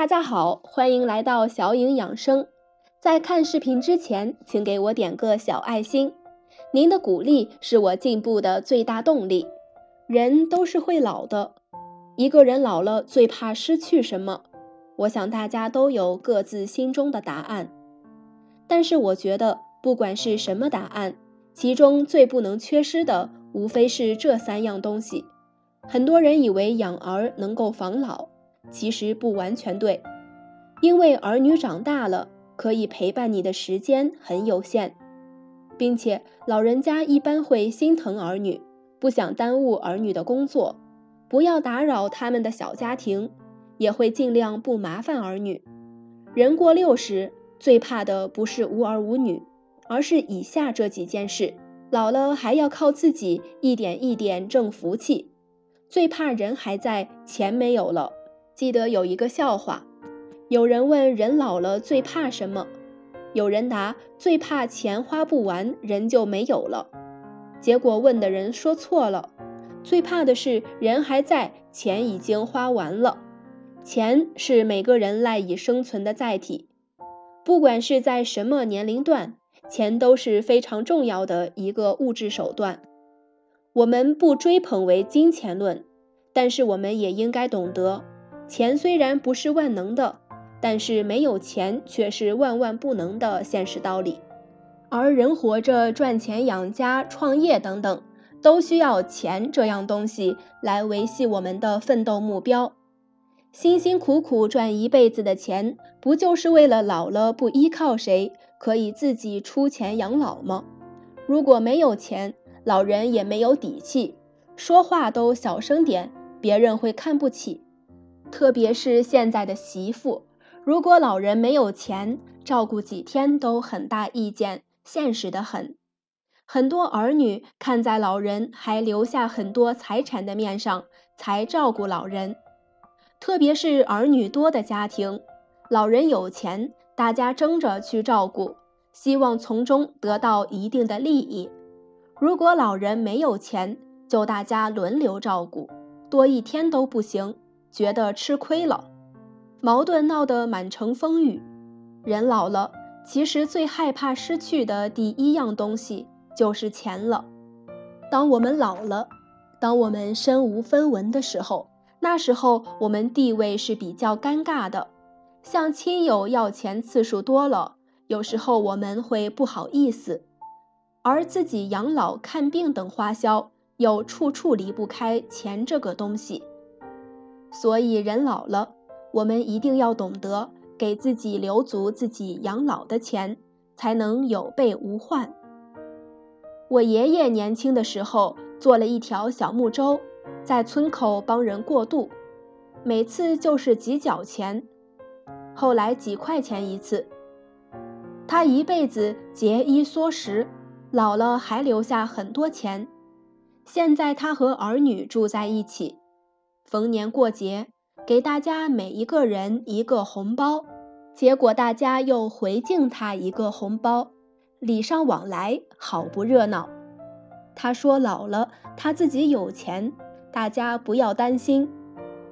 大家好，欢迎来到小影养生。在看视频之前，请给我点个小爱心，您的鼓励是我进步的最大动力。人都是会老的，一个人老了最怕失去什么？我想大家都有各自心中的答案。但是我觉得，不管是什么答案，其中最不能缺失的，无非是这三样东西。很多人以为养儿能够防老。其实不完全对，因为儿女长大了，可以陪伴你的时间很有限，并且老人家一般会心疼儿女，不想耽误儿女的工作，不要打扰他们的小家庭，也会尽量不麻烦儿女。人过六十，最怕的不是无儿无女，而是以下这几件事：老了还要靠自己一点一点挣福气，最怕人还在，钱没有了。记得有一个笑话，有人问人老了最怕什么，有人答最怕钱花不完，人就没有了。结果问的人说错了，最怕的是人还在，钱已经花完了。钱是每个人赖以生存的载体，不管是在什么年龄段，钱都是非常重要的一个物质手段。我们不追捧为金钱论，但是我们也应该懂得。钱虽然不是万能的，但是没有钱却是万万不能的现实道理。而人活着，赚钱养家、创业等等，都需要钱这样东西来维系我们的奋斗目标。辛辛苦苦赚一辈子的钱，不就是为了老了不依靠谁，可以自己出钱养老吗？如果没有钱，老人也没有底气，说话都小声点，别人会看不起。特别是现在的媳妇，如果老人没有钱，照顾几天都很大意见，现实的很。很多儿女看在老人还留下很多财产的面上，才照顾老人。特别是儿女多的家庭，老人有钱，大家争着去照顾，希望从中得到一定的利益。如果老人没有钱，就大家轮流照顾，多一天都不行。觉得吃亏了，矛盾闹得满城风雨。人老了，其实最害怕失去的第一样东西就是钱了。当我们老了，当我们身无分文的时候，那时候我们地位是比较尴尬的。向亲友要钱次数多了，有时候我们会不好意思。而自己养老、看病等花销，又处处离不开钱这个东西。所以，人老了，我们一定要懂得给自己留足自己养老的钱，才能有备无患。我爷爷年轻的时候做了一条小木舟，在村口帮人过渡，每次就是几角钱，后来几块钱一次。他一辈子节衣缩食，老了还留下很多钱。现在他和儿女住在一起。逢年过节，给大家每一个人一个红包，结果大家又回敬他一个红包，礼尚往来，好不热闹。他说老了，他自己有钱，大家不要担心。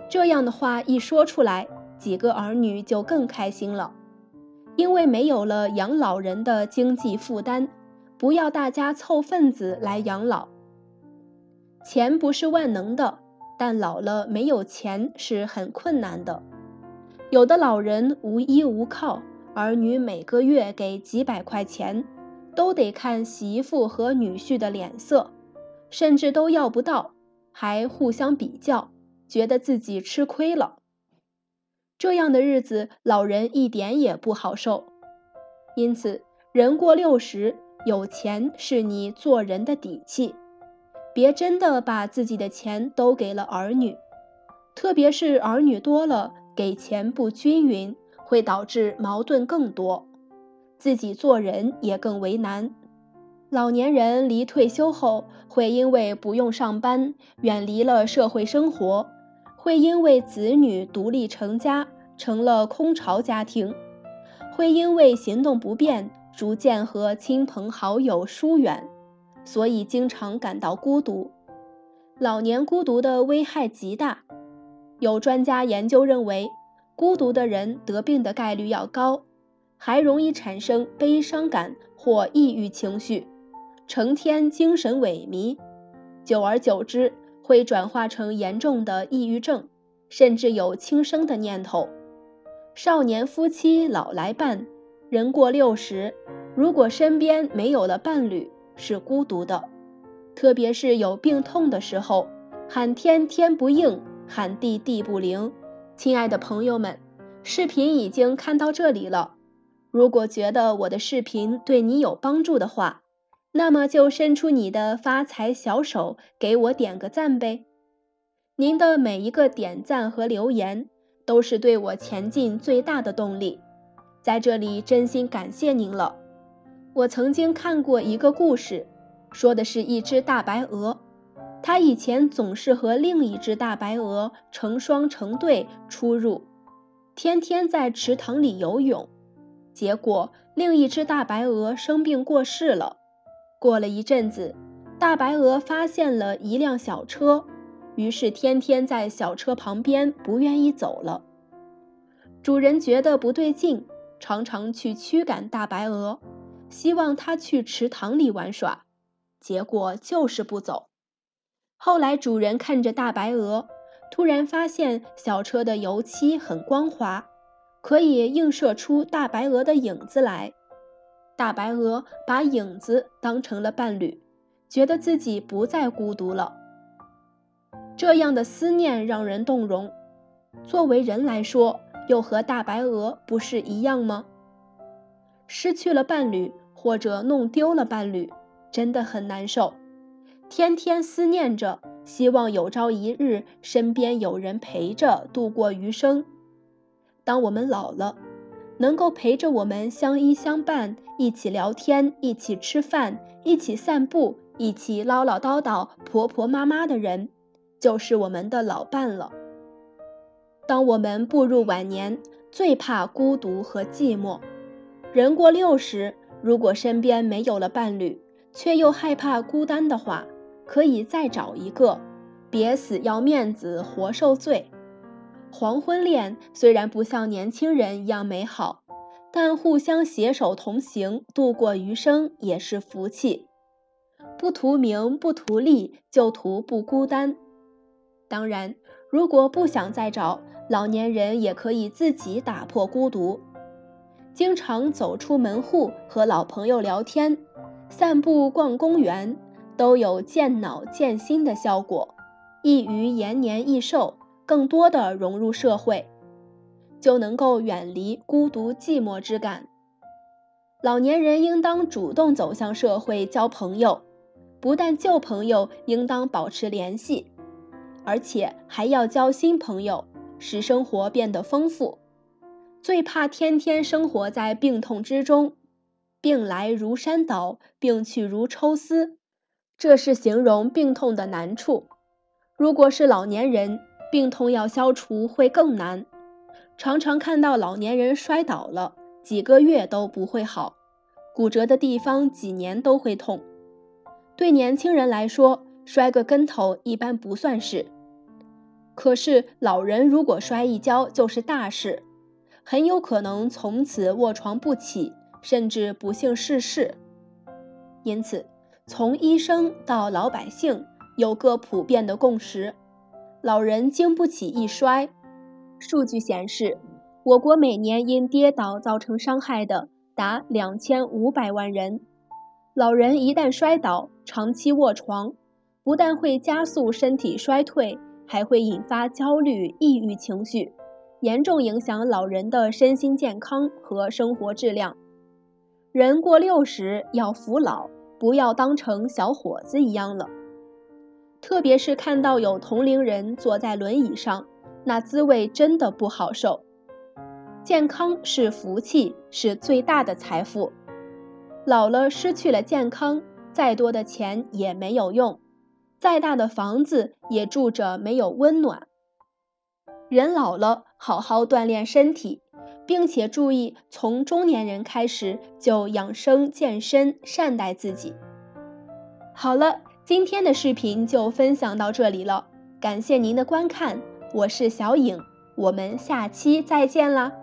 这样的话一说出来，几个儿女就更开心了，因为没有了养老人的经济负担，不要大家凑份子来养老。钱不是万能的。但老了没有钱是很困难的，有的老人无依无靠，儿女每个月给几百块钱，都得看媳妇和女婿的脸色，甚至都要不到，还互相比较，觉得自己吃亏了。这样的日子，老人一点也不好受。因此，人过六十，有钱是你做人的底气。别真的把自己的钱都给了儿女，特别是儿女多了，给钱不均匀，会导致矛盾更多，自己做人也更为难。老年人离退休后，会因为不用上班，远离了社会生活，会因为子女独立成家，成了空巢家庭，会因为行动不便，逐渐和亲朋好友疏远。所以经常感到孤独，老年孤独的危害极大。有专家研究认为，孤独的人得病的概率要高，还容易产生悲伤感或抑郁情绪，成天精神萎靡，久而久之会转化成严重的抑郁症，甚至有轻生的念头。少年夫妻老来伴，人过六十，如果身边没有了伴侣，是孤独的，特别是有病痛的时候。喊天天不应，喊地地不灵。亲爱的朋友们，视频已经看到这里了。如果觉得我的视频对你有帮助的话，那么就伸出你的发财小手，给我点个赞呗。您的每一个点赞和留言，都是对我前进最大的动力。在这里，真心感谢您了。我曾经看过一个故事，说的是一只大白鹅。它以前总是和另一只大白鹅成双成对出入，天天在池塘里游泳。结果，另一只大白鹅生病过世了。过了一阵子，大白鹅发现了一辆小车，于是天天在小车旁边不愿意走了。主人觉得不对劲，常常去驱赶大白鹅，希望它去池塘里玩耍，结果就是不走。后来，主人看着大白鹅，突然发现小车的油漆很光滑，可以映射出大白鹅的影子来。大白鹅把影子当成了伴侣，觉得自己不再孤独了。这样的思念让人动容。作为人来说，又和大白鹅不是一样吗？失去了伴侣，或者弄丢了伴侣，真的很难受。天天思念着，希望有朝一日身边有人陪着度过余生。当我们老了，能够陪着我们相依相伴，一起聊天，一起吃饭，一起散步，一起唠唠叨叨婆婆妈妈的人，就是我们的老伴了。当我们步入晚年，最怕孤独和寂寞。人过六十，如果身边没有了伴侣，却又害怕孤单的话，可以再找一个，别死要面子活受罪。黄昏恋虽然不像年轻人一样美好，但互相携手同行度过余生也是福气。不图名不图利，就图不孤单。当然，如果不想再找，老年人也可以自己打破孤独，经常走出门户和老朋友聊天，散步逛公园。都有健脑健心的效果，易于延年益寿，更多的融入社会，就能够远离孤独寂寞之感。老年人应当主动走向社会交朋友，不但旧朋友应当保持联系，而且还要交新朋友，使生活变得丰富。最怕天天生活在病痛之中，病来如山倒，病去如抽丝。这是形容病痛的难处。如果是老年人，病痛要消除会更难。常常看到老年人摔倒了，几个月都不会好，骨折的地方几年都会痛。对年轻人来说，摔个跟头一般不算事，可是老人如果摔一跤就是大事，很有可能从此卧床不起，甚至不幸逝世。因此。从医生到老百姓，有个普遍的共识：老人经不起一摔。数据显示，我国每年因跌倒造成伤害的达两千五百万人。老人一旦摔倒，长期卧床，不但会加速身体衰退，还会引发焦虑、抑郁情绪，严重影响老人的身心健康和生活质量。人过六十要服老。不要当成小伙子一样了，特别是看到有同龄人坐在轮椅上，那滋味真的不好受。健康是福气，是最大的财富。老了失去了健康，再多的钱也没有用，再大的房子也住着没有温暖。人老了，好好锻炼身体。并且注意，从中年人开始就养生健身，善待自己。好了，今天的视频就分享到这里了，感谢您的观看，我是小影，我们下期再见啦。